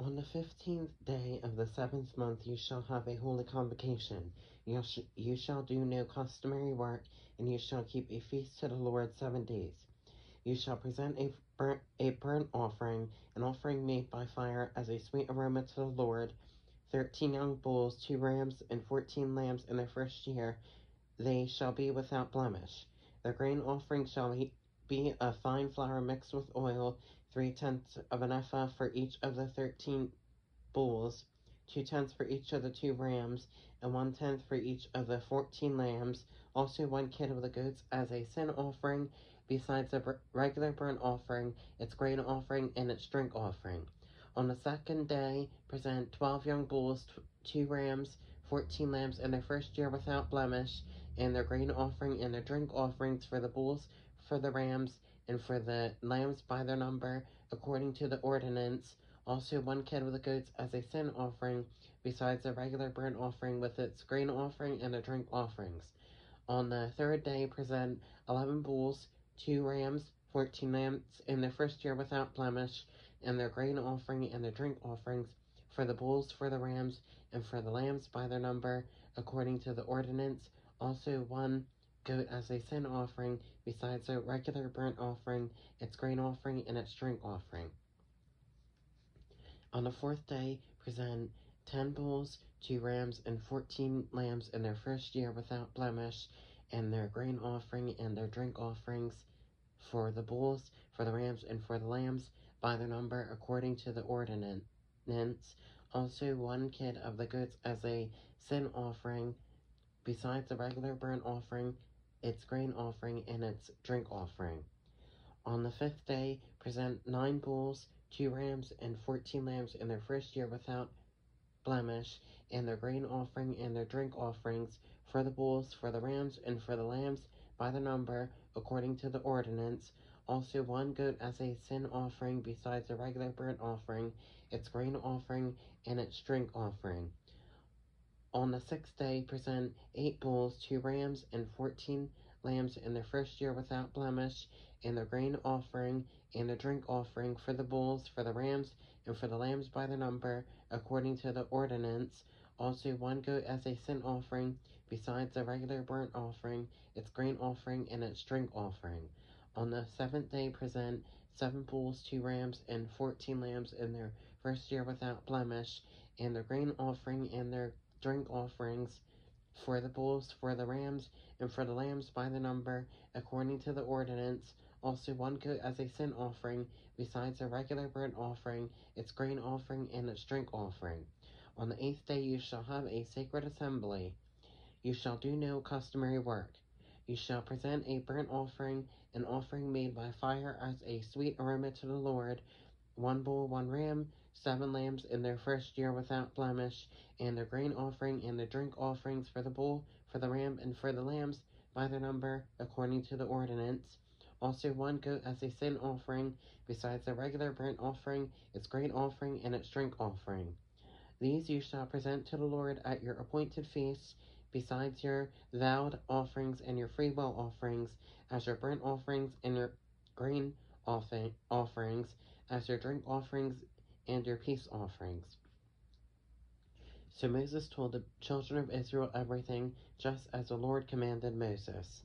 On the fifteenth day of the seventh month you shall have a holy convocation. You, sh- you shall do no customary work, and you shall keep a feast to the Lord seven days. You shall present a burnt, a burnt offering, an offering made by fire as a sweet aroma to the Lord, thirteen young bulls, two rams, and fourteen lambs in their first year. They shall be without blemish. The grain offering shall be a fine flour mixed with oil three tenths of an ephah for each of the thirteen bulls, two tenths for each of the two rams, and one tenth for each of the fourteen lambs, also one kid of the goats as a sin offering, besides the regular burnt offering, its grain offering, and its drink offering. On the second day, present twelve young bulls, two rams, fourteen lambs in their first year without blemish, and their grain offering and their drink offerings for the bulls, for the rams, and for the lambs by their number, according to the ordinance, also one kid of the goats as a sin offering, besides the regular burnt offering with its grain offering and the drink offerings. On the third day, present eleven bulls, two rams, fourteen lambs in their first year without blemish, and their grain offering and their drink offerings, for the bulls, for the rams, and for the lambs by their number, according to the ordinance, also one goat as a sin offering, besides a regular burnt offering, its grain offering, and its drink offering. On the fourth day, present ten bulls, two rams, and fourteen lambs in their first year without blemish, and their grain offering and their drink offerings for the bulls, for the rams, and for the lambs by their number according to the ordinance. Also one kid of the goats as a sin offering, besides the regular burnt offering, its grain offering, and its drink offering. On the fifth day, present nine bulls, two rams, and fourteen lambs in their first year without blemish, and their grain offering and their drink offerings for the bulls, for the rams, and for the lambs by the number, according to the ordinance. Also one goat as a sin offering, besides the regular burnt offering, its grain offering, and its drink offering. On the sixth day, present eight bulls, two rams, and fourteen lambs in their first year without blemish, and their grain offering, and the drink offering for the bulls, for the rams, and for the lambs by the number, according to the ordinance. Also one goat as a sin offering, besides the regular burnt offering, its grain offering, and its drink offering. On the seventh day, present seven bulls, two rams, and fourteen lambs in their first year without blemish, and their grain offering, and their drink offerings for the bulls, for the rams, and for the lambs by the number, according to the ordinance, also one goat as a sin offering, besides a regular burnt offering, its grain offering, and its drink offering. On the eighth day you shall have a sacred assembly. You shall do no customary work. You shall present a burnt offering, an offering made by fire as a sweet aroma to the Lord, one bull, one ram, seven lambs in their first year without blemish, and their grain offering and their drink offerings for the bull, for the ram, and for the lambs by their number, according to the ordinance. Also one goat as a sin offering, besides the regular burnt offering, its grain offering, and its drink offering. These you shall present to the Lord at your appointed feasts, besides your vowed offerings and your freewill offerings, as your burnt offerings and your grain offerings, as your drink offerings and your peace offerings. So Moses told the children of Israel everything, just as the Lord commanded Moses.